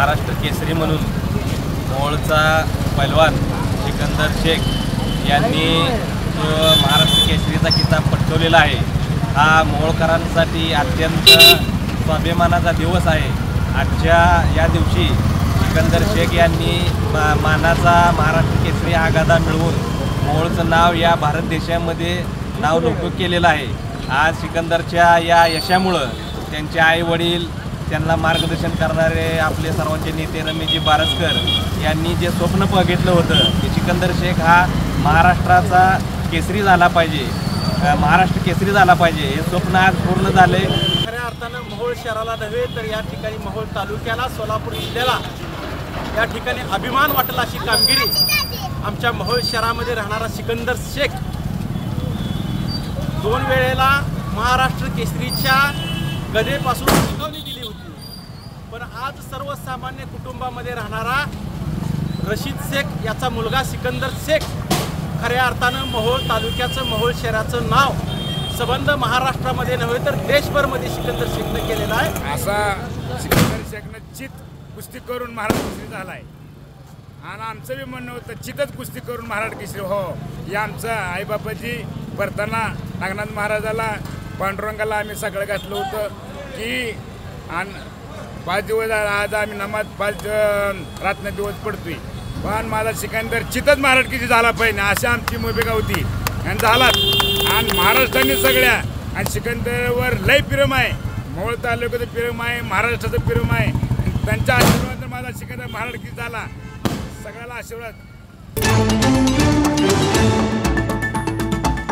महाराष्ट्र केसरी म्हणून मोळचा पैलवान सिकंदर शेख यांनी जो महाराष्ट्र केसरीचा किताब पटकवलेला आहे हा मोळकरांसाठी अत्यंत स्वाभिमानाचा दिवस आहे. आजच्या या दिवशी सिकंदर शेख यांनी मा मानाचा महाराष्ट्र केसरी हा गादा मिळवून मोळचं नाव या भारत देशामध्ये नाव लोक केलेलं आहे. आज सिकंदरच्या या यशामुळं त्यांचे आई वडील त्यांना मार्गदर्शन करणारे आपले सर्वांचे नेते रमेशजी बारसकर यांनी जे स्वप्न बघितलं होतं की सिकंदर शेख हा महाराष्ट्राचा केसरी झाला पाहिजे महाराष्ट्र केसरी झाला पाहिजे हे स्वप्न आज पूर्ण झाले खऱ्या अर्थानं मोहोळ शहराला नव्हे तर या ठिकाणी मोहोळ तालुक्याला सोलापूर जिल्ह्याला या ठिकाणी अभिमान वाटेल अशी कामगिरी आमच्या मोहोळ शहरामध्ये राहणारा सिकंदर शेख. दोन वेळेला महाराष्ट्र केसरीच्या गदेपासून पण आज सर्वसामान्य कुटुंबामध्ये राहणारा रशीद शेख याचा मुलगा सिकंदर शेख खऱ्या अर्थानं मोहोळ तालुक्याचं मोहोळ शहराचं नाव संबंध महाराष्ट्रामध्ये नव्हे तर देशभरमध्ये सिकंदर शेखनं केलेला आहे. असा सिकंदर शेखनं चित कुस्ती करून महाराज केसरी झालाय. आणि आमचं बी म्हणणं होतं चितच कुस्ती करून महाराज केसरी हो हे आमचं आईबापाजी भरताना नागनाथ महाराजाला पांडुरंगाला आम्ही सगळं घातलं होतं की आणि पाच दिवस झाला, आज आम्ही नमाज पाच रात्र दिवस पडतोय. पण माझा सिकंदर चितच महाराष्ट्र झाला पाहिजे अशी आमची भूमिका होती. आणि झालाच आणि महाराष्ट्राने सगळ्या. आणि सिकंदरवर लय प्रेम आहे. मोळ तालुक्याचं प्रेम आहे महाराष्ट्राचं प्रेम आहे. आणि त्यांच्या आशीर्वाद माझा सिकंदर महाराष्ट्र झाला. सगळ्याला आशीर्वाद.